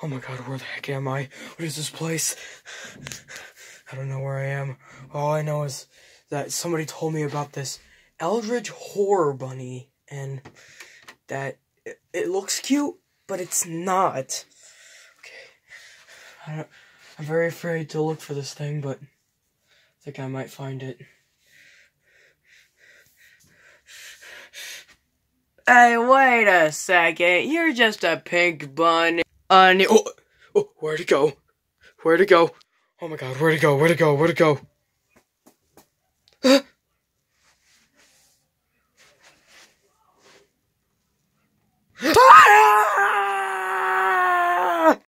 Oh my god, where the heck am I? What is this place? I don't know where I am. All I know is that somebody told me about this Eldritch Horror Bunny, and that it, it looks cute, but it's not. Okay. I'm very afraid to look for this thing, but I think I might find it. Hey, wait a second. You're just a pink bunny. Uh, oh, oh, where'd it go? Where'd it go? Oh my god, where'd it go? Where'd it go? Where'd it go?